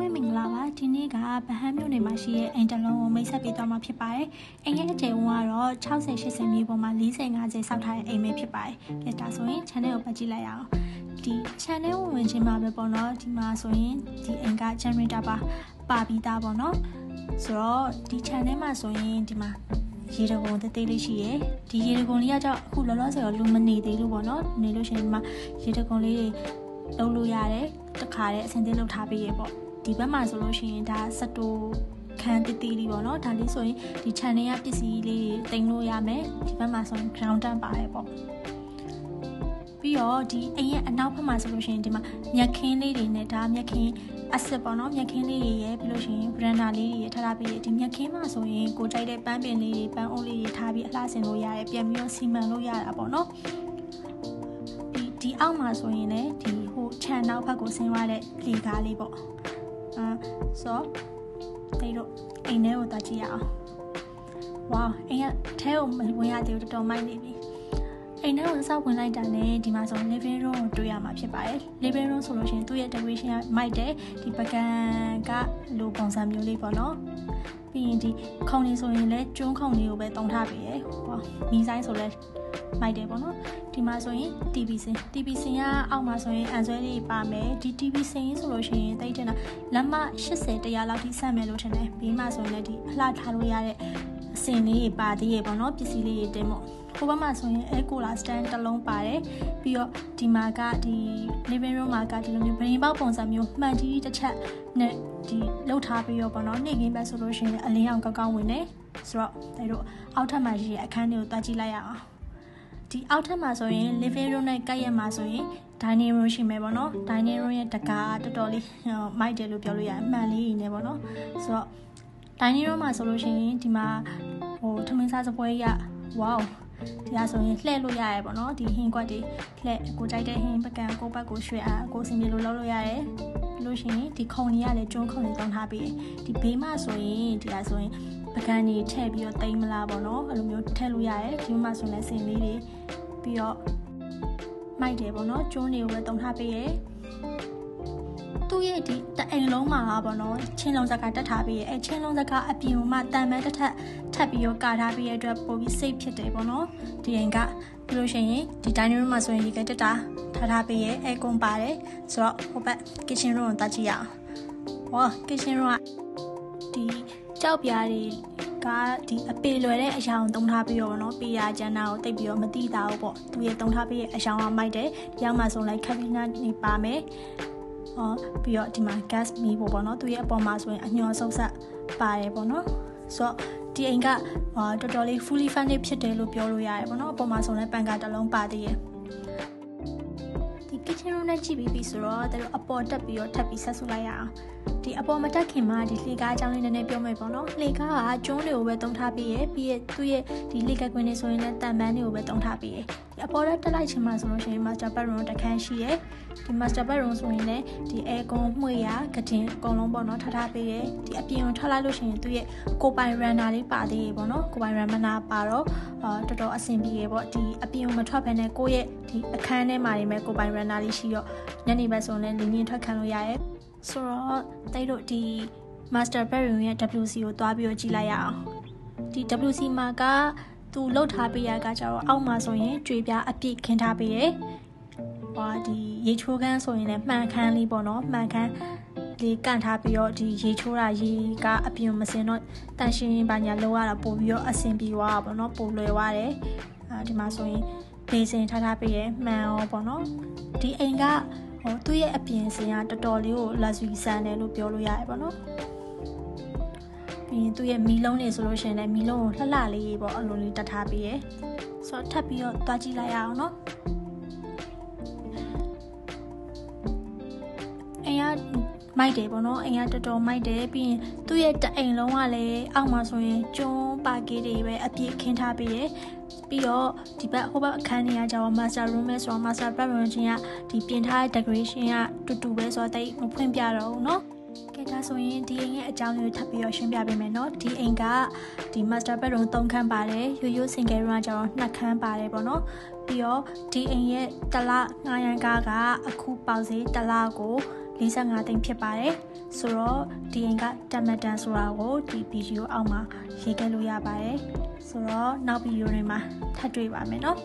ပဲမင်္ဂလာပါဒီနေ့ကဗဟန်းမြို့နယ်မှာရှိတဲ့အိမ်တလုံးကိုမိတ်ဆက်ပေးသွားမှာဖြစ်ပါတယ်အိမ်ရဲ့အကျယ်ဝန်းကတော့60 80မြေပေါ်မှာ40 50ဆောက်ထားတဲ့အိမ်ပဲဖြစ်ပါတယ်ကဲဒါဆိုရင် channel ကိုပတ်ကြည့်လိုက်အောင်ဒီ channel ဝင်ဝင်ချင်းမှာပဲပေါ့နော်ဒီမှာဆိုရင်ဒီအိမ်က generator ပါပါပြီးသားပေါ့နော်ဆိုတော့ဒီ channel မှာဆိုရင်ဒီမှာရေတကုံသေးသေးလေးရှိရယ်ဒီရေတကုံလေးကကြောင့်အခုလောလောဆယ်တော့လူမနေသေးလို့ပေါ့နော်နေလို့ရှိရင်ဒီမှာရေတကုံလေးတွေလုပ်လို့ရတယ်တခါတည်းအဆင်သင့်လုပ်ထားပေးရပေါ့ ဒီဘက်မှာဆိုလို့ရှိရင်ဒါစတိုခန်းတီတီလေးပေါ့နော်ဒါလေးဆိုရင်ဒီ channel ရပစ္စည်းလေးတင်လို့ရမယ်ဒီဘက်မှာဆိုရင် ground တန်ပါတယ်ပေါ့ပြီးတော့ဒီအိမ်ရဲ့အနောက်ဘက်မှာဆိုလို့ရှိရင်ဒီမှာမြက်ခင်းလေးတွေနဲ့ဒါမြက်ခင်းအစ်စ်ပေါ့နော်မြက်ခင်းလေးတွေရဲ့ပြီးလို့ရှိရင် branda လေးတွေထားထားပြီးဒီမြက်ခင်းမှာဆိုရင်ကိုကြိုက်တဲ့ပန်းပင်လေးတွေပန်းအိုးလေးတွေထားပြီးအလှဆင်လို့ရတယ်ပြန်ပြီးတော့စီမံလို့ရတာပေါ့နော်ဒီဒီအောက်မှာဆိုရင်လည်းဒီဟိုခြံနောက်ဘက်ကိုဆင်းသွားတဲ့လေကားလေးပေါ့ အာဆိုတိတ်တော့အိမ်ထဲကိုသွားကြည့်ရအောင်ဝါအိမ်ကထဲကိုမဝင်ရသေးဘူးတော်တော်မိုက်နေပြီ အိမ်ထဲကိုစဝင်လိုက်တာနဲ့ဒီမှာဆို living room ကိုတွေ့ရမှာဖြစ်ပါတယ် living room ဆိုလို့ရှိရင်သူ့ရဲ့ decoration ကမိုက်တယ်ဒီပကံကလိုပုံစံမျိုးလေးပေါ့နော်ပြီးရင်ဒီခုံလေးဆိုရင်လည်းကျွန်းခုံလေးကိုပဲတုံထားပေးရယ်ဟောမီးဆိုင်ဆိုလည်းမိုက်တယ်ပေါ့နော်ဒီမှာဆိုရင် TV စင် TV စင်ကအောက်မှာဆိုရင်အန်ဆွဲလေးပါမယ်ဒီ TV စင်ဆိုလို့ရှိရင်တိတ်တင်တာလက်မ80တရားလောက်ထိဆက်မယ်လို့ထင်တယ်ဘေးမှာဆိုရင်လည်းဒီအလှထားလို့ရတဲ့ အစင်လေးပါသေးရေပေါ့နော်ပစ္စည်းလေးတွေတင်ပေါ့ဟိုဘက်မှာဆိုရင် air cooler stand တစ်လုံးပါတယ်ပြီးတော့ဒီမှာကဒီ living room မှာကဒီလိုမျိုးဗရင်ပေါက်ပုံစံမျိုးမှန်ကြီးတစ်ချက်နဲ့ဒီလှုပ်ထားပြီးတော့ပေါ့နော်နေကင်းဘက်ဆိုလို့ရှိရင်အလင်းအောင်ကောင်းကောင်းဝင်နေဆိုတော့ဒါတို့အောက်ထပ်မှာရှိတဲ့အခန်းတွေကိုတွားကြည့်လိုက်ရအောင်ဒီအောက်ထပ်မှာဆိုရင် living room နဲ့ကပ်ရက်မှာဆိုရင် dining room ရှိမယ်ပေါ့နော် dining room ရဲ့တကားတော်တော်လေးမိုက်တယ်လို့ပြောလို့ရတယ်အမှန်လေးနေပေါ့နော်ဆိုတော့ dining room မှာဆိုလို့ရှိရင်ဒီမှာဟိုထမင်းစားစပွဲရ wow ဒီဟာဆိုရင်လှည့်လို့ရရဲပေါ့နော်ဒီဟင်းကွက်တွေလှည့်ကိုကြိုက်တဲ့ဟင်းပကံကိုပတ်ကိုရွှေအားကိုစင်ပြေလို့လုပ်လို့ရတယ်လို့ရှိရင်ဒီခုံကြီးကလည်းကျွန်းခုံလေးတောင်းထားပြီးဒီဘေးမှာဆိုရင်ဒီဟာဆိုရင်ပကံတွေထည့်ပြီးတော့တိမ်မလားပေါ့နော်အဲ့လိုမျိုးထည့်လို့ရတယ်ဒီမှာဆိုရင်စင်လေးတွေပြီးတော့မိုက်တယ်ပေါ့နော်ကျွန်းတွေကိုလည်းတုံထားပေးရဲ သူ့ရဲ့ဒီတအိမ်လုံးမှာပေါ့နော်ချင်းလုံးစကားတက်ထားပြီးရဲ့အဲချင်းလုံးစကားအပြင်မှာတန်မဲတစ်ထပ်ထပ်ပြီးတော့ကာထားပြီးရဲ့အတွက်ပိုပြီးစိတ်ဖြစ်တယ်ပေါ့နော်ဒီအိမ်ကပြီးလို့ရှိရင်ဒီ dining room မှာဆိုရင်ဒီကတက်တာထားထားပြီးရဲ့အဲကွန်ပါတယ်ဆိုတော့ဟိုဘက် kitchen room ကိုတက်ကြည့်ရအောင်ဟော kitchen room ကဒီကြောက်ပြားတွေကဒီအပေလွယ်တဲ့အရာကိုသုံးထားပြီးတော့ဗောနော်ပေးရကျန်းနာကိုတိတ်ပြီးတော့မတိတာဘူးပေါ့သူရဲ့သုံးထားပြီးရဲ့အရာကမိုက်တယ်ဒီရောက်မှဆိုလိုက်ခက်ပြီးနာနေပါမယ် အော်ပြီးတော့ဒီမှာ gas မီးပေါ့ပေါ့နော်သူရဲ့အပေါ်မှာဆိုရင်အညော်ဆုပ်ဆက်ပါတယ်ပေါ့နော်ဆိုတော့ဒီအိမ်ကတော်တော်လေး fully funded ဖြစ်တယ်လို့ပြောလို့ရတယ်ပေါ့နော်အပေါ်မှာဆိုရင်ပန်ကာတစ်လုံးပါသေးရဲ့ဒီ kitchen room နဲ့ကြည့်ပြီးပြီဆိုတော့တို့အပေါ်တက်ပြီးတော့ထပ်ပြီးဆက်ဆုလိုက်ရအောင် ဒီအပေါ်မတက်ခင်မှာဒီလှေကားအကြောင်းလေးနည်းနည်းပြောမယ်ပေါ့နော်လှေကားကကျွန်းတွေကိုပဲတုံးထားပြီးရဲ့ပြီးရဲ့သူ့ရဲ့ဒီလှေကကွင်းတွေဆိုရင်လည်းတန်ပန်းတွေကိုပဲတုံးထားပြီးရဲ့ဒီအပေါ်တက်တက်လိုက်ချင်မှဆိုလို့ရှိရင် master bedroom တစ်ခန်းရှိရဲ့ဒီ master bedroom ဆိုရင်လည်းဒီ aircon မှွေရကတင်အကုန်လုံးပေါ့နော်ထားထားပေးရဲ့ဒီအပြင်ကိုထားလိုက်လို့ရှိရင်သူ့ရဲ့ကိုပိုင် runner လေးပါသေးရေပေါ့နော်ကိုပိုင် runner ပါတော့အာတော်တော်အဆင်ပြေရေပေါ့ဒီအပြင်ကိုမထွက်ဘဲနဲ့ကိုယ့်ရဲ့ဒီအခန်းထဲမှာနေမဲ့ကိုပိုင် runner လေးရှိတော့ညနေဘက်ဆိုရင်လည်းလင်းလင်းထွက်ခံလို့ရရဲ့ ဆိုတော့တိတ်တို့ဒီ master bedroom ရဲ့ WC ကိုတွားပြီးတော့ကြည့်လိုက်ရအောင်ဒီ WC မှာကသူလှုပ်ထားပေးရကကြတော့အောက်မှာဆိုရင်ကြွေပြားအပြည့်ခင်းထားပေးရဟောဒီရေချိုးခန်းဆိုရင်လည်းမှန်ခန်းလေးပေါ့နော်မှန်ခန်းလေးကန်ထားပြီးတော့ဒီရေချိုးတာရေကအပြင်မစင်တော့တန်ရှင်းဘာညာလောက်ရတာပို့ပြီးတော့အဆင်ပြေသွားတာပေါ့နော်ပိုလွယ်သွားတယ်အဲဒီမှာဆိုရင်ဘေးစင်ထားထားပေးရမှန်ရောပေါ့နော်ဒီအိမ်က ဟိုသူ့ရဲ့အပြင်စင်ကတော်တော်လေးကို luxury ဆန်တယ်လို့ပြောလို့ရတယ်ပေါ့နော်ပြီးရင်သူ့ရဲ့မီလုံးနေဆိုလို့ရှိရင်လည်းမီလုံးကိုလှလှလေးပေါ့အလိုလေးတတ်ထားပြီးရယ်ဆိုတော့ထပ်ပြီးတော့တွားကြည့်လိုက်ရအောင်နော်အိမ်က မိုက်တယ်ပေါ့နော်အိမ်ကတော်တော်မိုက်တယ်ပြီးရင်သူ့ရဲ့တအိမ်လုံးကလည်းအောက်မှာဆိုရင်ကျွန်းပါကေးတွေပဲအပြည့်ခင်းထားပြီးရယ်ပြီးတော့ဒီဘက်ဟိုဘက်အခန်းကြီးကကျတော့ master room ပဲဆိုတော့ master bedroom ချင်းကဒီပြင်ထားတဲ့ decoration ကတူတူပဲဆိုတော့တိတ်မဖွင့်ပြတော့ဘူးเนาะကဲဒါဆိုရင်ဒီအိမ်ရဲ့အကြောင်းလေးကိုထပ်ပြီးတော့ရှင်းပြပေးမယ်เนาะဒီအိမ်ကဒီ master bedroom 3ခန်းပါတယ်ရိုးရိုး single room ကကျတော့2ခန်းပါတယ်ပေါ့เนาะပြီးတော့ဒီအိမ်ရဲ့တလ900ကားကအခုပေါက်စေးတလကို 45သိန်းဖြစ်ပါတယ်ဆိုတော့ဒီအိမ်ကတမတန်ဆိုတာကိုဒီဗီဒီယိုအောက်မှာရေးခဲ့လို့ရပါတယ်ဆိုတော့နောက်ဗီဒီယိုတွေမှာထပ်တွေ့ပါမယ်နော်